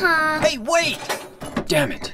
Ha. Hey, wait! Damn it.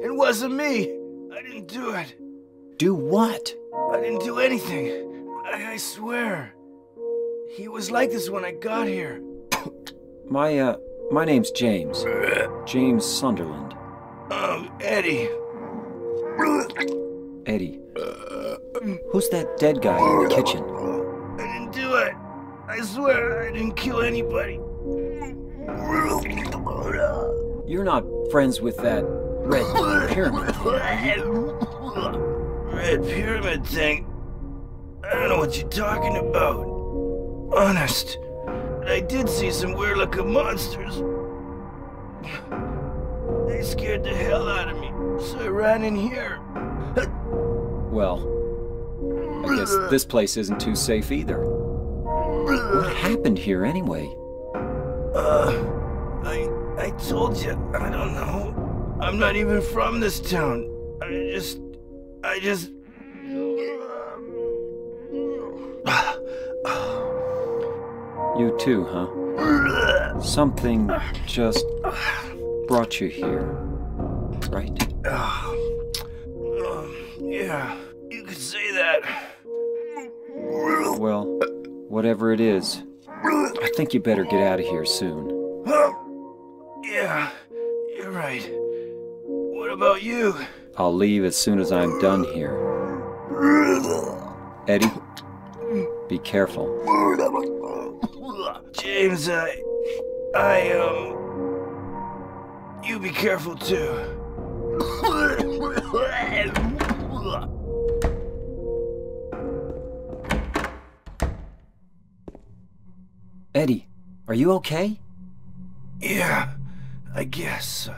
It wasn't me. I didn't do it. Do what? I didn't do anything. I, I swear. He was like this when I got here. My, uh, my name's James. James Sunderland. Um, Eddie. Who's that dead guy in the kitchen? I didn't do it. I swear I didn't kill anybody. You're not friends with that red pyramid thing. Red pyramid thing. I don't know what you're talking about. Honest. But I did see some weird looking monsters. They scared the hell out of me, so I ran in here. Well, I guess this place isn't too safe either. What happened here anyway? Uh, I I told you, I don't know. I'm not even from this town. I just, I just. You too, huh? Something just brought you here, right? Um, yeah, whatever it is, I think you better get out of here soon. Yeah, you're right. What about you? I'll leave as soon as I'm done here. Eddie, be careful. James, I. I, um. You be careful too. Eddie, are you okay? Yeah, I guess.